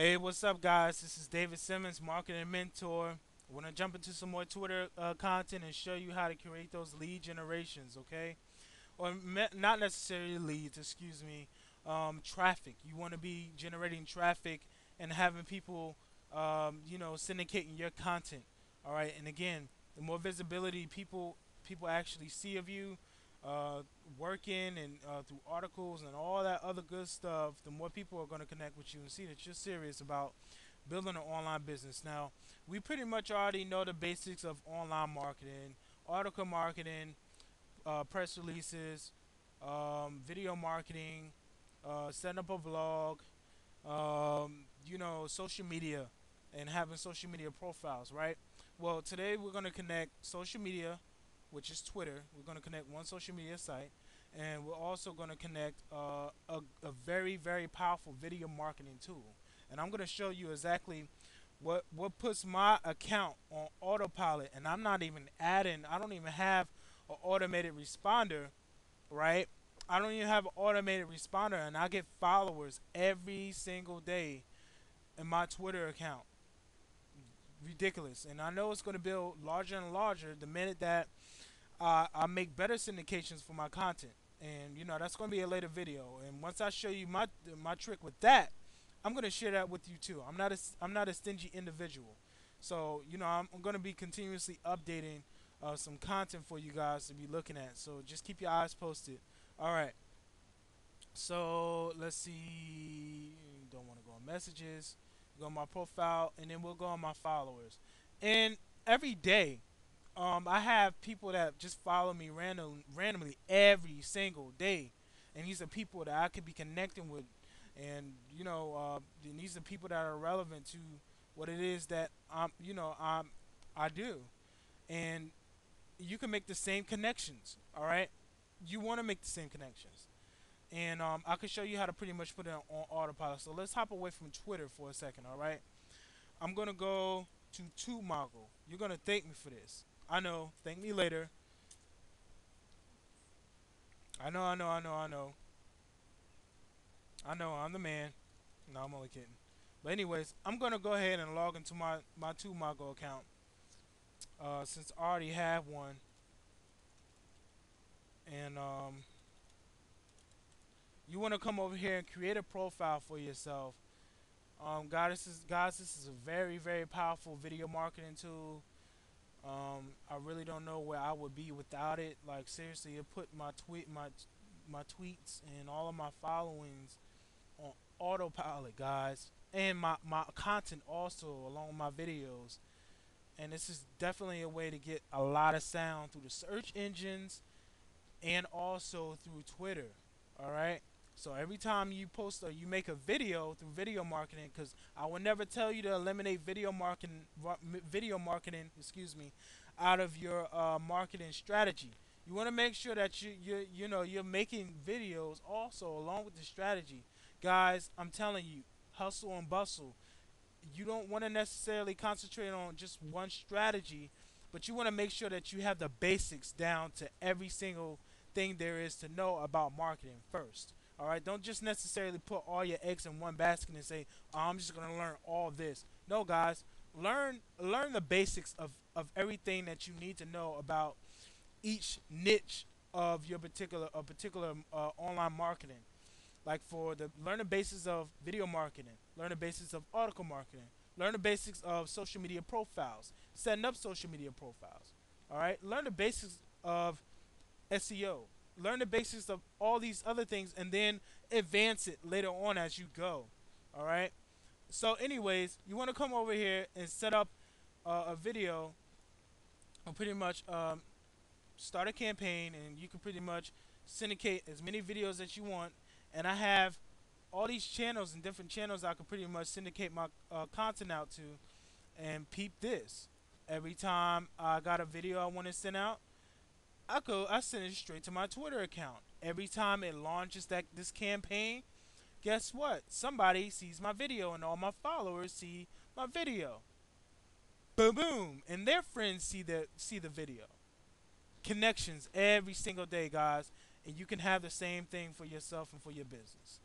Hey, what's up, guys? This is David Simmons, marketing mentor. I want to jump into some more Twitter uh, content and show you how to create those lead generations, okay? Or me- not necessarily leads, excuse me, um, traffic. You want to be generating traffic and having people, um, you know, syndicating your content, all right? And again, the more visibility people people actually see of you, uh, working and uh, through articles and all that other good stuff, the more people are going to connect with you and see that you're serious about building an online business. Now, we pretty much already know the basics of online marketing, article marketing, uh, press releases, um, video marketing, uh, setting up a vlog, um, you know, social media, and having social media profiles, right? Well, today we're going to connect social media which is Twitter. We're going to connect one social media site, and we're also going to connect uh, a, a very, very powerful video marketing tool. And I'm going to show you exactly what what puts my account on autopilot, and I'm not even adding. I don't even have an automated responder, right? I don't even have an automated responder, and I get followers every single day in my Twitter account. Ridiculous, and I know it's going to build larger and larger the minute that uh, I make better syndications for my content, and you know that's going to be a later video. And once I show you my my trick with that, I'm going to share that with you too. I'm not a I'm not a stingy individual, so you know I'm, I'm going to be continuously updating uh, some content for you guys to be looking at. So just keep your eyes posted. All right. So let's see. Don't want to go on messages. Go on my profile, and then we'll go on my followers. And every day um, I have people that just follow me random, randomly every single day, and these are people that I could be connecting with, and you know, uh, and these are people that are relevant to what it is that I'm, you know, I'm, I do, and you can make the same connections. All right, you want to make the same connections, and um, I can show you how to pretty much put it on, on autopilot. So let's hop away from Twitter for a second. All right, I'm gonna go to TubeMogul. You're gonna thank me for this. I know. Thank me later. I know, I know, I know, I know. I know, I'm the man. No, I'm only kidding. But anyways, I'm gonna go ahead and log into my my TubeMogul account. Uh, since I already have one. And um you want to come over here and create a profile for yourself. Um, this is a very, very powerful video marketing tool. Um, I really don't know where I would be without it. Like seriously, it put my tweet, my my tweets, and all of my followings on autopilot, guys, and my my content also along with my videos. And this is definitely a way to get a lot of sound through the search engines and also through Twitter. All right. So every time you post or you make a video through video marketing, because I will never tell you to eliminate video marketing, video marketing, excuse me, out of your uh, marketing strategy. You want to make sure that you you you know you're making videos also along with the strategy, guys. I'm telling you, hustle and bustle. You don't want to necessarily concentrate on just one strategy, but you want to make sure that you have the basics down to every single thing there is to know about marketing first. All right, don't just necessarily put all your eggs in one basket and say, oh, "I'm just going to learn all this." No, guys, learn learn the basics of of everything that you need to know about each niche of your particular a particular uh, online marketing. Like for the learn the basics of video marketing, learn the basics of article marketing, learn the basics of social media profiles, setting up social media profiles. All right, learn the basics of SEO, learn the basics of all these other things and then advance it later on as you go all right? So anyways you want to come over here and set up uh, a video and pretty much um, start a campaign and you can pretty much syndicate as many videos as you want. And I have all these channels and different channels I can pretty much syndicate my uh, content out to and peep this. Every time I got a video I want to send out I go, I send it straight to my Twitter account. Every time it launches that this campaign, guess what? Somebody sees my video and all my followers see my video. Boom boom. And their friends see the see the video. Connections every single day, guys. And you can have the same thing for yourself and for your business.